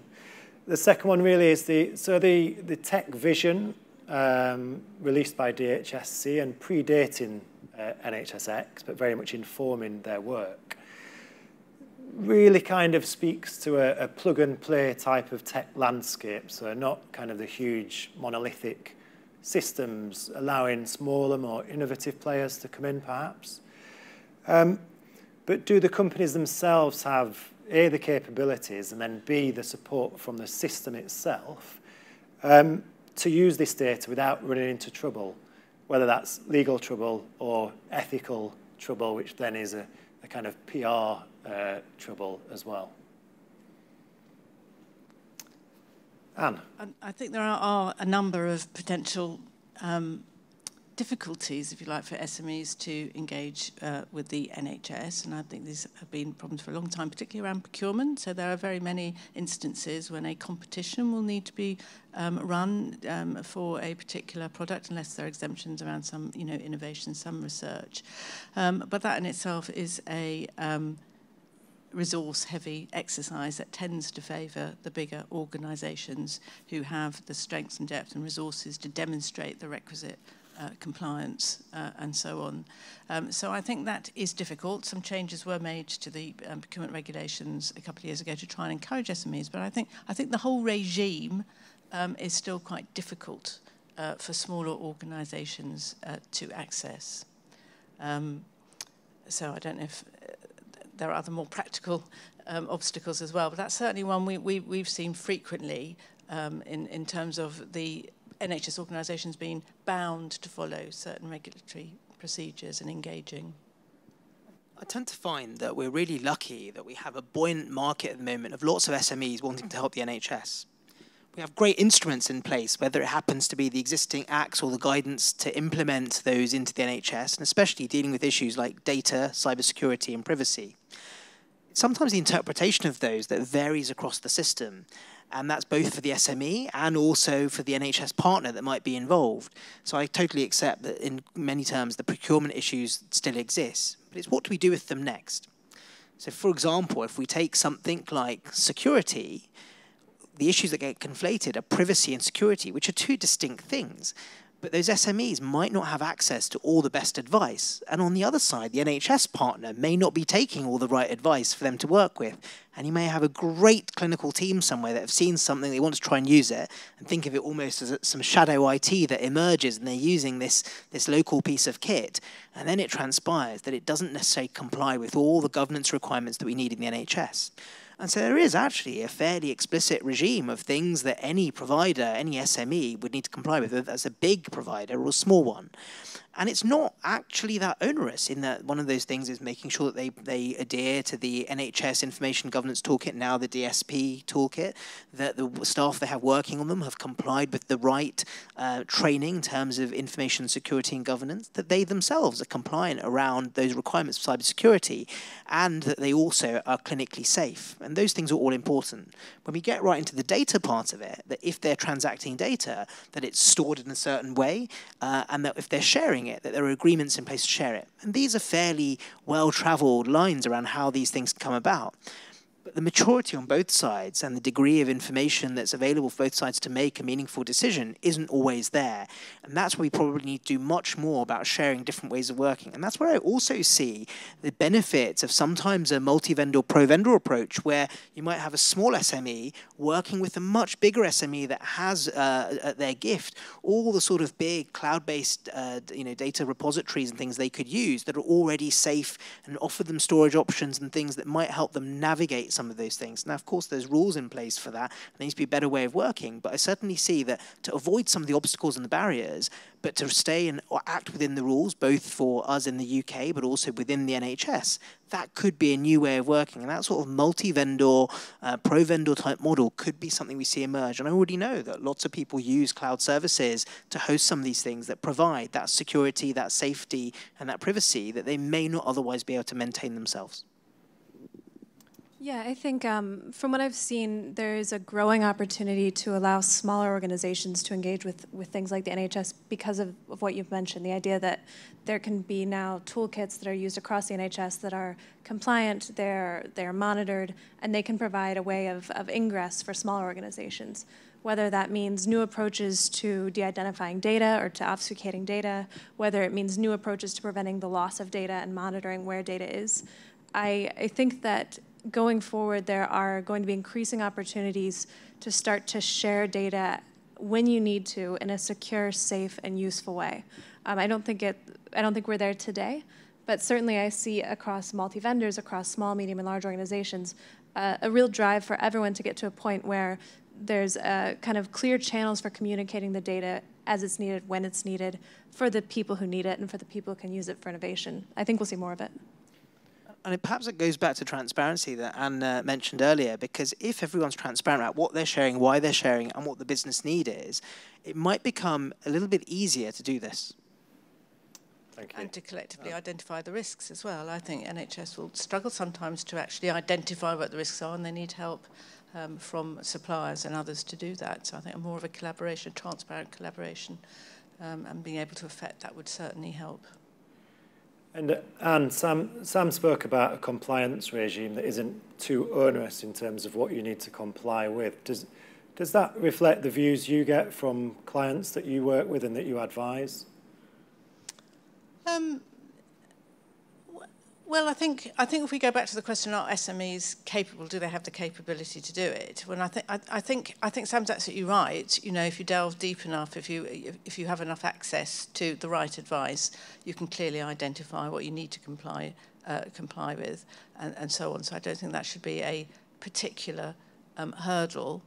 The second one really is the, so the, the tech vision um, released by DHSC and predating uh, NHSX, but very much informing their work, really kind of speaks to a, a plug-and-play type of tech landscape, so not kind of the huge monolithic systems, allowing smaller, more innovative players to come in perhaps. Um, but do the companies themselves have, A, the capabilities, and then B, the support from the system itself um, to use this data without running into trouble, whether that's legal trouble or ethical trouble, which then is a, a kind of PR uh, trouble as well. Anne? I think there are a number of potential um, difficulties, if you like, for SMEs to engage uh, with the NHS, and I think these have been problems for a long time, particularly around procurement. So there are very many instances when a competition will need to be um, run um, for a particular product, unless there are exemptions around some, you know, innovation, some research. Um, but that in itself is a um, resource-heavy exercise that tends to favour the bigger organisations who have the strengths and depth and resources to demonstrate the requisite uh, compliance uh, and so on. Um, so I think that is difficult. Some changes were made to the um, procurement regulations a couple of years ago to try and encourage SMEs, but I think, I think the whole regime um, is still quite difficult uh, for smaller organisations uh, to access. Um, so I don't know if uh, there are other more practical um, obstacles as well, but that's certainly one we, we, we've seen frequently um, in, in terms of the NHS organisations being bound to follow certain regulatory procedures and engaging. I tend to find that we're really lucky that we have a buoyant market at the moment of lots of SMEs wanting to help the NHS. We have great instruments in place, whether it happens to be the existing acts or the guidance to implement those into the NHS, and especially dealing with issues like data, cybersecurity, and privacy. Sometimes the interpretation of those that varies across the system, and that's both for the SME and also for the NHS partner that might be involved. So I totally accept that in many terms the procurement issues still exist, but it's what do we do with them next? So for example, if we take something like security, the issues that get conflated are privacy and security, which are two distinct things. But those SMEs might not have access to all the best advice. And on the other side, the NHS partner may not be taking all the right advice for them to work with. And you may have a great clinical team somewhere that have seen something, they want to try and use it, and think of it almost as some shadow IT that emerges and they're using this, this local piece of kit. And then it transpires that it doesn't necessarily comply with all the governance requirements that we need in the NHS. And so there is actually a fairly explicit regime of things that any provider, any SME would need to comply with, whether that's a big provider or a small one. And it's not actually that onerous in that one of those things is making sure that they, they adhere to the NHS Information Governance Toolkit, now the DSP Toolkit, that the staff they have working on them have complied with the right uh, training in terms of information security and governance, that they themselves are compliant around those requirements for cybersecurity, and that they also are clinically safe. And those things are all important. When we get right into the data part of it, that if they're transacting data, that it's stored in a certain way, uh, and that if they're sharing sharing it, that there are agreements in place to share it. And these are fairly well traveled lines around how these things come about. But the maturity on both sides and the degree of information that's available for both sides to make a meaningful decision isn't always there. And that's where we probably need to do much more about sharing different ways of working. And that's where I also see the benefits of sometimes a multi-vendor, pro-vendor approach where you might have a small SME working with a much bigger SME that has uh, at their gift all the sort of big cloud-based uh, you know, data repositories and things they could use that are already safe and offer them storage options and things that might help them navigate some of those things. Now, of course, there's rules in place for that. There needs to be a better way of working. But I certainly see that to avoid some of the obstacles and the barriers, but to stay and act within the rules, both for us in the UK, but also within the NHS, that could be a new way of working. And that sort of multi-vendor, uh, pro-vendor type model could be something we see emerge. And I already know that lots of people use cloud services to host some of these things that provide that security, that safety, and that privacy that they may not otherwise be able to maintain themselves. Yeah, I think um, from what I've seen, there's a growing opportunity to allow smaller organizations to engage with, with things like the NHS because of, of what you've mentioned, the idea that there can be now toolkits that are used across the NHS that are compliant, they're, they're monitored, and they can provide a way of, of ingress for smaller organizations, whether that means new approaches to de-identifying data or to obfuscating data, whether it means new approaches to preventing the loss of data and monitoring where data is. I, I think that going forward, there are going to be increasing opportunities to start to share data when you need to in a secure, safe, and useful way. Um, I don't think it. I don't think we're there today, but certainly I see across multi-vendors, across small, medium, and large organizations, uh, a real drive for everyone to get to a point where there's a kind of clear channels for communicating the data as it's needed, when it's needed, for the people who need it, and for the people who can use it for innovation. I think we'll see more of it and it, perhaps it goes back to transparency that Anne uh, mentioned earlier, because if everyone's transparent about what they're sharing, why they're sharing, and what the business need is, it might become a little bit easier to do this. Thank you. And to collectively identify the risks as well. I think NHS will struggle sometimes to actually identify what the risks are and they need help um, from suppliers and others to do that. So I think more of a collaboration, transparent collaboration, um, and being able to affect that would certainly help. And uh, Anne, Sam, Sam spoke about a compliance regime that isn't too onerous in terms of what you need to comply with. Does, does that reflect the views you get from clients that you work with and that you advise? Um, well, I think I think if we go back to the question, are SMEs capable? Do they have the capability to do it? When I think I think I think Sam's absolutely right. You know, if you delve deep enough, if you if you have enough access to the right advice, you can clearly identify what you need to comply uh, comply with, and, and so on. So I don't think that should be a particular um, hurdle.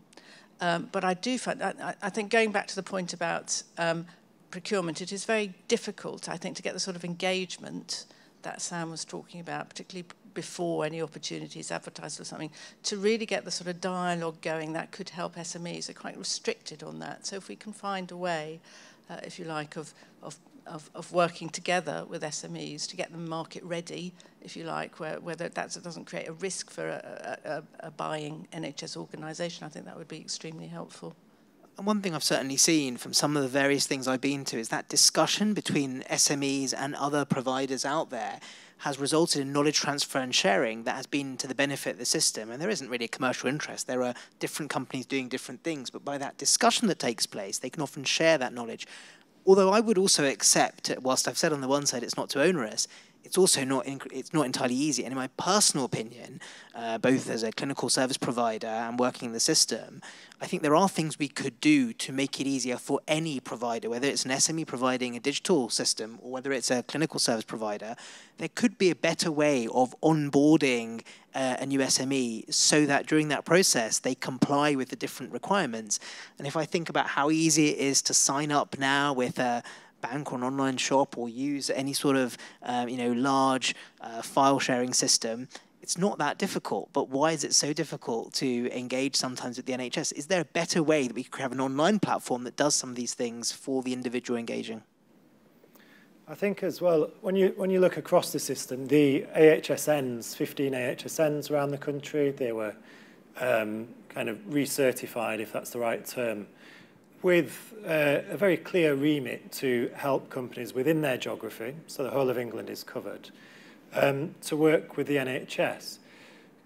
Um, but I do find I, I think going back to the point about um, procurement, it is very difficult, I think, to get the sort of engagement that Sam was talking about, particularly before any opportunities advertised or something, to really get the sort of dialogue going that could help SMEs. They're quite restricted on that. So if we can find a way, uh, if you like, of, of, of, of working together with SMEs to get them market ready, if you like, where, where that doesn't create a risk for a, a, a buying NHS organisation, I think that would be extremely helpful. And one thing I've certainly seen from some of the various things I've been to is that discussion between SMEs and other providers out there has resulted in knowledge transfer and sharing that has been to the benefit of the system. And there isn't really a commercial interest. There are different companies doing different things. But by that discussion that takes place, they can often share that knowledge. Although I would also accept, whilst I've said on the one side it's not too onerous, it's also not it's not entirely easy. And in my personal opinion, uh, both as a clinical service provider and working in the system, I think there are things we could do to make it easier for any provider, whether it's an SME providing a digital system or whether it's a clinical service provider. There could be a better way of onboarding uh, a new SME so that during that process they comply with the different requirements. And if I think about how easy it is to sign up now with a bank or an online shop or use any sort of um, you know large uh, file sharing system it's not that difficult. But why is it so difficult to engage sometimes with the NHS is there a better way that we could have an online platform that does some of these things for the individual engaging? I think as well, when you, when you look across the system, the AHSNs, 15 AHSNs around the country, they were um, kind of recertified, if that's the right term, with uh, a very clear remit to help companies within their geography, so the whole of England is covered, um, to work with the NHS.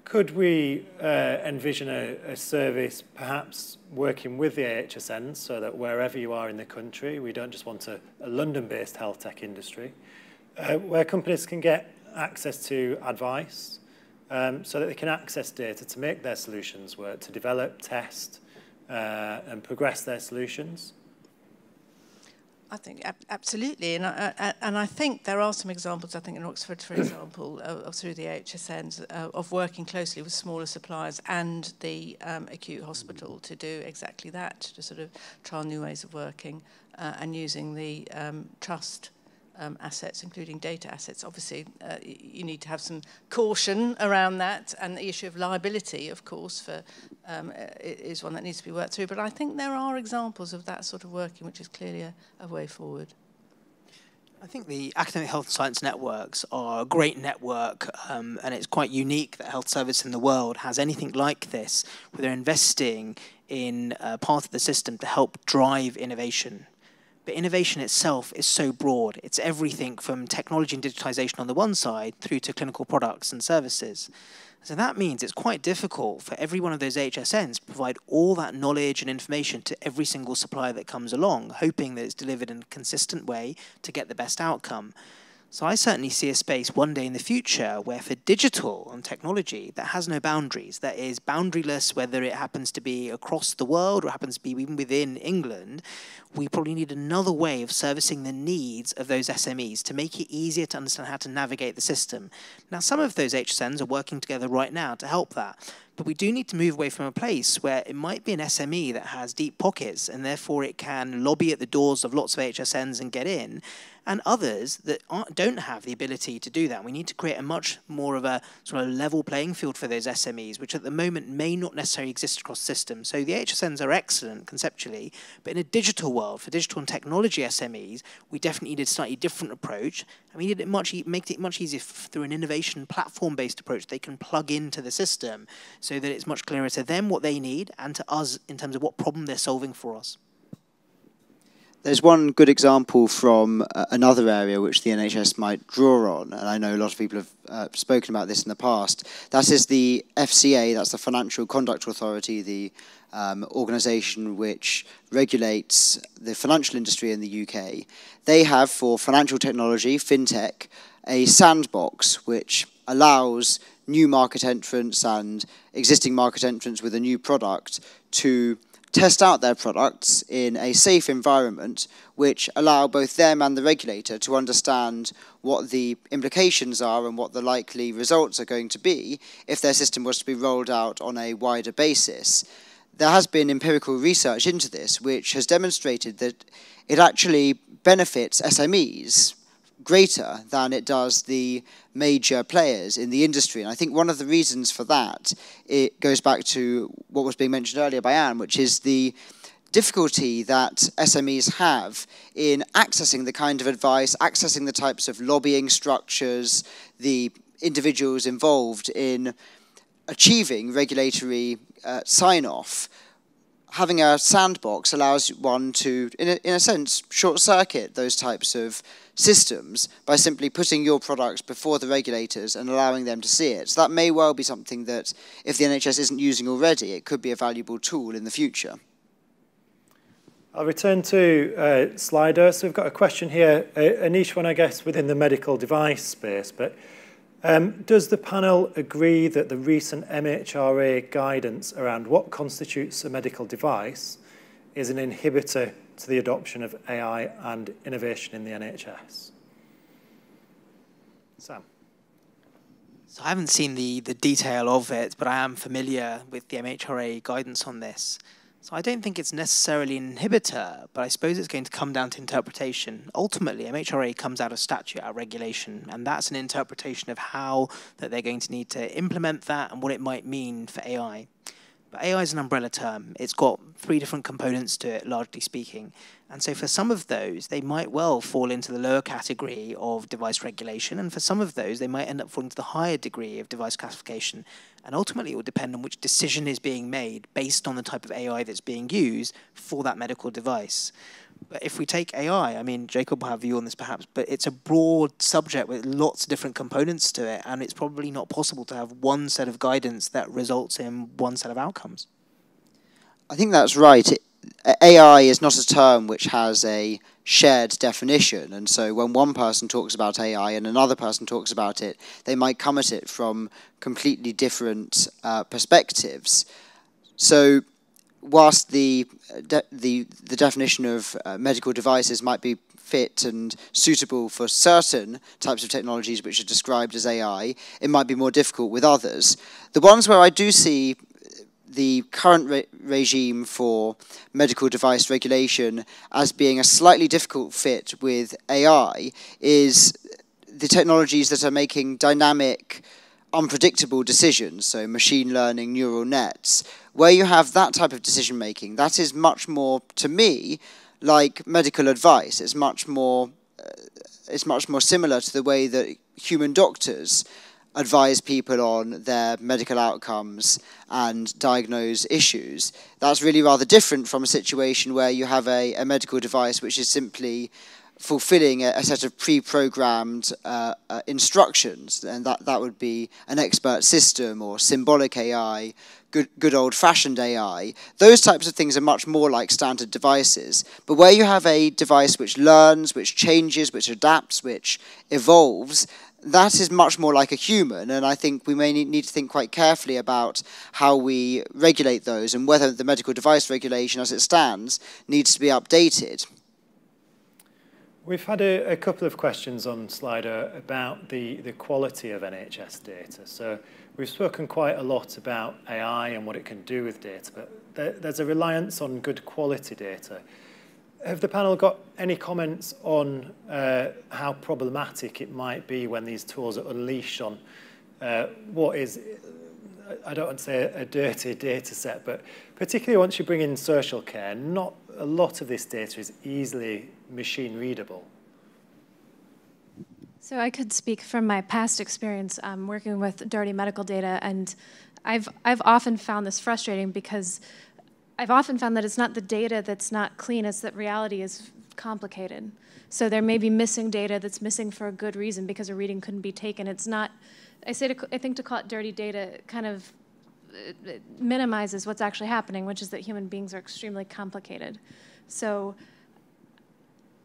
Could we uh, envision a, a service perhaps working with the AHSN so that wherever you are in the country, we don't just want a, a London-based health tech industry, uh, where companies can get access to advice um, so that they can access data to make their solutions work, to develop, test, uh, and progress their solutions? I think absolutely, and I, and I think there are some examples. I think in Oxford, for example, of, through the HSNs uh, of working closely with smaller suppliers and the um, acute hospital to do exactly that, to sort of trial new ways of working uh, and using the um, trust um, assets, including data assets. Obviously, uh, you need to have some caution around that, and the issue of liability, of course, for um, is one that needs to be worked through. But I think there are examples of that sort of working, which is clearly a, a way forward. I think the academic health science networks are a great network, um, and it's quite unique that health service in the world has anything like this, where they're investing in part of the system to help drive innovation but innovation itself is so broad. It's everything from technology and digitization on the one side through to clinical products and services. So that means it's quite difficult for every one of those HSNs to provide all that knowledge and information to every single supplier that comes along, hoping that it's delivered in a consistent way to get the best outcome. So I certainly see a space one day in the future where for digital and technology that has no boundaries, that is boundaryless, whether it happens to be across the world or happens to be even within England, we probably need another way of servicing the needs of those SMEs to make it easier to understand how to navigate the system. Now, some of those HSNs are working together right now to help that. But we do need to move away from a place where it might be an SME that has deep pockets and therefore it can lobby at the doors of lots of HSNs and get in and others that don't have the ability to do that. We need to create a much more of a sort of level playing field for those SMEs, which at the moment may not necessarily exist across systems. So the HSNs are excellent conceptually, but in a digital world, for digital and technology SMEs, we definitely need a slightly different approach. And we need it much make it much easier through an innovation platform-based approach they can plug into the system so that it's much clearer to them what they need and to us in terms of what problem they're solving for us. There's one good example from uh, another area which the NHS might draw on, and I know a lot of people have uh, spoken about this in the past. That is the FCA, that's the Financial Conduct Authority, the um, organisation which regulates the financial industry in the UK. They have, for financial technology, fintech, a sandbox which allows new market entrants and existing market entrants with a new product to test out their products in a safe environment which allow both them and the regulator to understand what the implications are and what the likely results are going to be if their system was to be rolled out on a wider basis. There has been empirical research into this which has demonstrated that it actually benefits SMEs greater than it does the major players in the industry. And I think one of the reasons for that, it goes back to what was being mentioned earlier by Anne, which is the difficulty that SMEs have in accessing the kind of advice, accessing the types of lobbying structures, the individuals involved in achieving regulatory uh, sign-off having a sandbox allows one to, in a, in a sense, short circuit those types of systems by simply putting your products before the regulators and allowing them to see it. So that may well be something that, if the NHS isn't using already, it could be a valuable tool in the future. I'll return to uh, Slido. So we've got a question here, a, a niche one, I guess, within the medical device space, but um, does the panel agree that the recent MHRA guidance around what constitutes a medical device is an inhibitor to the adoption of AI and innovation in the NHS? Sam. So I haven't seen the, the detail of it, but I am familiar with the MHRA guidance on this. So I don't think it's necessarily an inhibitor, but I suppose it's going to come down to interpretation. Ultimately, MHRA comes out of statute, out of regulation, and that's an interpretation of how that they're going to need to implement that and what it might mean for AI. But AI is an umbrella term. It's got three different components to it, largely speaking. And so for some of those, they might well fall into the lower category of device regulation. And for some of those, they might end up falling to the higher degree of device classification. And ultimately, it will depend on which decision is being made based on the type of AI that's being used for that medical device. But if we take AI, I mean, Jacob will have a view on this perhaps, but it's a broad subject with lots of different components to it, and it's probably not possible to have one set of guidance that results in one set of outcomes. I think that's right. It, AI is not a term which has a shared definition, and so when one person talks about AI and another person talks about it, they might come at it from completely different uh, perspectives. So whilst the, de the, the definition of uh, medical devices might be fit and suitable for certain types of technologies which are described as AI, it might be more difficult with others. The ones where I do see the current re regime for medical device regulation as being a slightly difficult fit with AI is the technologies that are making dynamic unpredictable decisions, so machine learning, neural nets, where you have that type of decision making, that is much more, to me, like medical advice. It's much more, uh, it's much more similar to the way that human doctors advise people on their medical outcomes and diagnose issues. That's really rather different from a situation where you have a, a medical device which is simply fulfilling a, a set of pre-programmed uh, uh, instructions, and that, that would be an expert system or symbolic AI, good, good old-fashioned AI. Those types of things are much more like standard devices. But where you have a device which learns, which changes, which adapts, which evolves, that is much more like a human, and I think we may need to think quite carefully about how we regulate those and whether the medical device regulation as it stands needs to be updated. We've had a, a, couple of questions on Slido about the, the quality of NHS data. So we've spoken quite a lot about AI and what it can do with data, but there, there's a reliance on good quality data. Have the panel got any comments on uh, how problematic it might be when these tools are unleashed on uh, what is, I don't want to say a dirty data set, but particularly once you bring in social care, not a lot of this data is easily machine readable. So I could speak from my past experience um, working with dirty medical data, and I've I've often found this frustrating because I've often found that it's not the data that's not clean; it's that reality is complicated. So there may be missing data that's missing for a good reason because a reading couldn't be taken. It's not. I say to, I think to call it dirty data kind of minimizes what's actually happening, which is that human beings are extremely complicated. So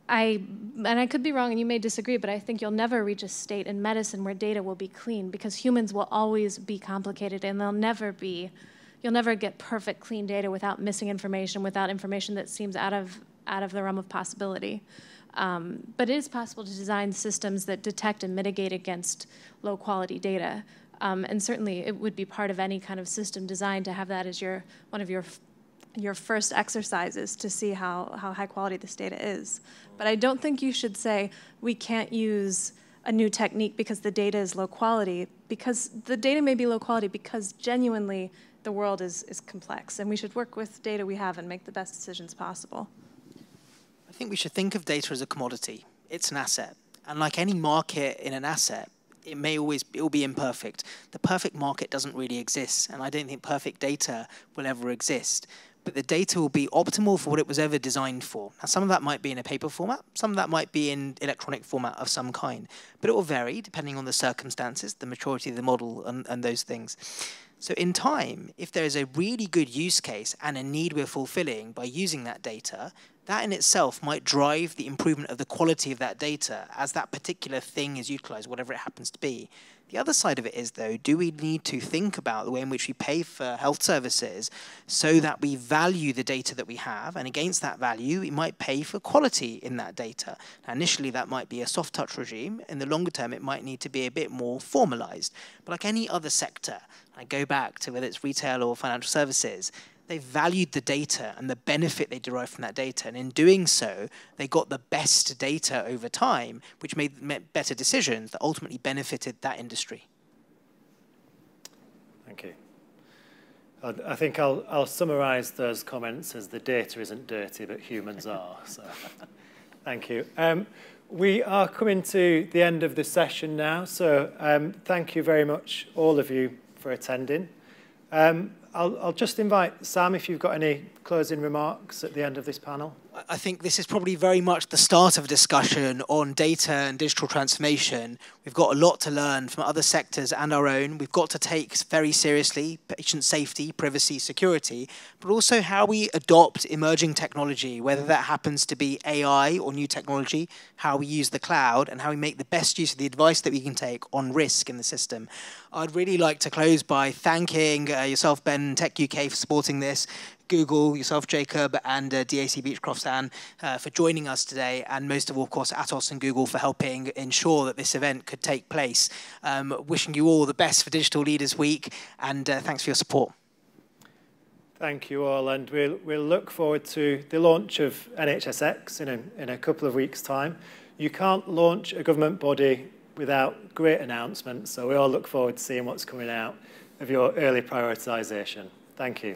I, and I could be wrong and you may disagree, but I think you'll never reach a state in medicine where data will be clean because humans will always be complicated and they'll never be, you'll never get perfect clean data without missing information, without information that seems out of, out of the realm of possibility. Um, but it is possible to design systems that detect and mitigate against low quality data. Um, and certainly it would be part of any kind of system design to have that as your, one of your your first exercises to see how, how high quality this data is. But I don't think you should say we can't use a new technique because the data is low quality, because the data may be low quality because genuinely the world is, is complex and we should work with data we have and make the best decisions possible. I think we should think of data as a commodity. It's an asset. And like any market in an asset, it may always it will be imperfect. The perfect market doesn't really exist, and I don't think perfect data will ever exist but the data will be optimal for what it was ever designed for. Now, some of that might be in a paper format, some of that might be in electronic format of some kind, but it will vary depending on the circumstances, the maturity of the model, and, and those things. So in time, if there is a really good use case and a need we're fulfilling by using that data, that in itself might drive the improvement of the quality of that data as that particular thing is utilized, whatever it happens to be. The other side of it is, though, do we need to think about the way in which we pay for health services so that we value the data that we have, and against that value, we might pay for quality in that data? Now, initially, that might be a soft touch regime. In the longer term, it might need to be a bit more formalized. But like any other sector, I go back to whether it's retail or financial services, they valued the data and the benefit they derived from that data. And in doing so, they got the best data over time, which made, better decisions that ultimately benefited that industry. Thank you. I think I'll, I'll summarize those comments as the data isn't dirty, but humans are. So thank you. Um, we are coming to the end of the session now, so um, thank you very much, all of you, for attending. Um, I'll, I'll just invite Sam if you've got any closing remarks at the end of this panel. I think this is probably very much the start of a discussion on data and digital transformation. We've got a lot to learn from other sectors and our own. We've got to take very seriously patient safety, privacy, security, but also how we adopt emerging technology, whether that happens to be AI or new technology, how we use the cloud, and how we make the best use of the advice that we can take on risk in the system. I'd really like to close by thanking uh, yourself, Ben, Tech UK, for supporting this. Google, yourself, Jacob, and uh, DAC Beachcroft Anne uh, for joining us today, and most of all, of course, Atos and Google for helping ensure that this event could take place. Um, wishing you all the best for Digital Leaders Week, and uh, thanks for your support. Thank you all, and we'll, we'll look forward to the launch of NHSX in a, in a couple of weeks' time. You can't launch a government body without great announcements, so we all look forward to seeing what's coming out of your early prioritisation. Thank you.